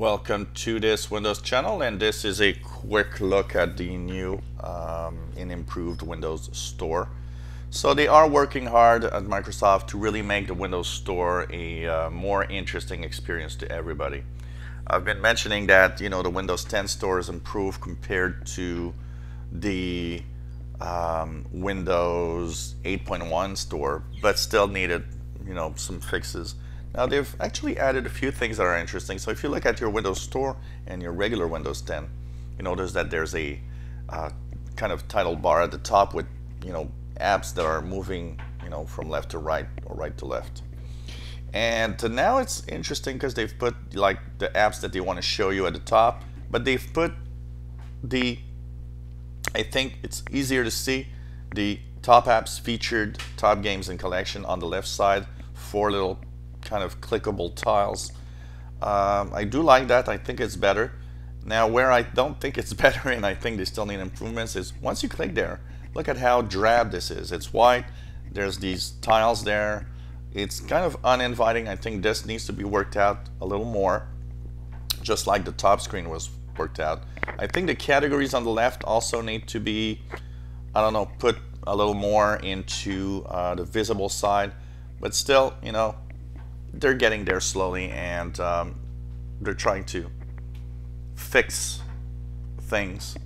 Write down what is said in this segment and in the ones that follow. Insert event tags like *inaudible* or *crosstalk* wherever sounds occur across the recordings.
Welcome to this Windows channel and this is a quick look at the new um, and improved Windows Store. So they are working hard at Microsoft to really make the Windows Store a uh, more interesting experience to everybody. I've been mentioning that you know the Windows 10 store is improved compared to the um, Windows 8.1 store, but still needed you know some fixes. Now they've actually added a few things that are interesting. So if you look at your Windows Store and your regular Windows 10, you notice that there's a uh, kind of title bar at the top with you know apps that are moving you know from left to right or right to left. And now it's interesting because they've put like the apps that they want to show you at the top, but they've put the I think it's easier to see the top apps featured top games and collection on the left side, four little kind of clickable tiles. Um, I do like that. I think it's better. Now, where I don't think it's *laughs* better and I think they still need improvements is once you click there, look at how drab this is. It's white. There's these tiles there. It's kind of uninviting. I think this needs to be worked out a little more, just like the top screen was worked out. I think the categories on the left also need to be, I don't know, put a little more into uh, the visible side. But still, you know, they're getting there slowly and um, they're trying to fix things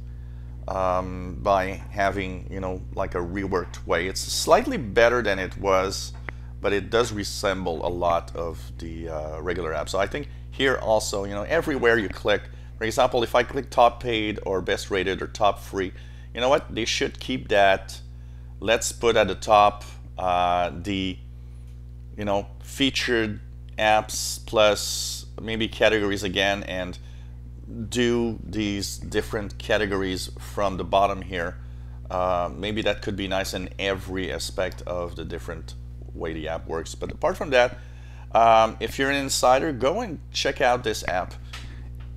um, by having you know like a reworked way. It's slightly better than it was but it does resemble a lot of the uh, regular app so I think here also you know everywhere you click for example if I click top paid or best rated or top free you know what? They should keep that. Let's put at the top uh, the you know, featured apps plus maybe categories again and do these different categories from the bottom here. Uh, maybe that could be nice in every aspect of the different way the app works. But apart from that, um, if you're an insider, go and check out this app.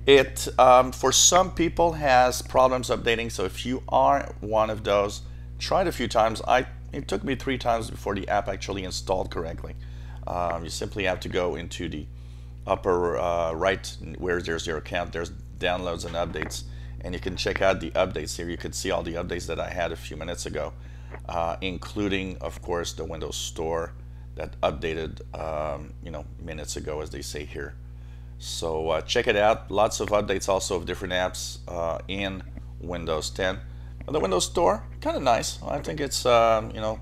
It, um, for some people, has problems updating. So if you are one of those, try it a few times. I It took me three times before the app actually installed correctly. Um, you simply have to go into the upper uh, right where there's your account. There's downloads and updates, and you can check out the updates here. You can see all the updates that I had a few minutes ago, uh, including, of course, the Windows Store that updated, um, you know, minutes ago, as they say here. So uh, check it out. Lots of updates also of different apps uh, in Windows 10. The Windows Store, kind of nice. I think it's, um, you know,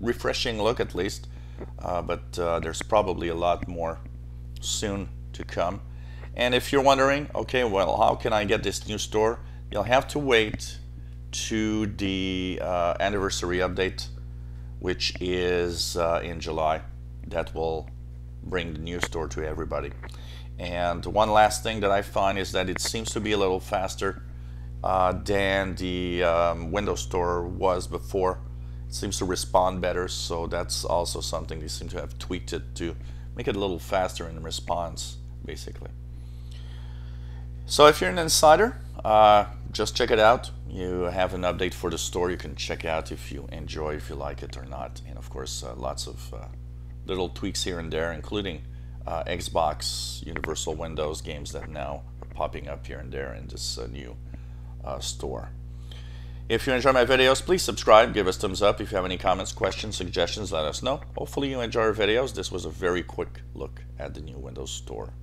refreshing look at least uh, but uh, there's probably a lot more soon to come. And if you're wondering, okay, well, how can I get this new store? You'll have to wait to the uh, anniversary update, which is uh, in July. That will bring the new store to everybody. And one last thing that I find is that it seems to be a little faster uh, than the um, Windows Store was before. Seems to respond better so that's also something they seem to have tweaked it to make it a little faster in response basically. So if you're an insider uh, just check it out. You have an update for the store. You can check out if you enjoy if you like it or not. And of course uh, lots of uh, little tweaks here and there including uh, Xbox Universal Windows games that now are popping up here and there in this uh, new uh, store if you enjoy my videos, please subscribe, give us thumbs up. If you have any comments, questions, suggestions, let us know. Hopefully you enjoy our videos. This was a very quick look at the new Windows Store.